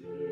Amen.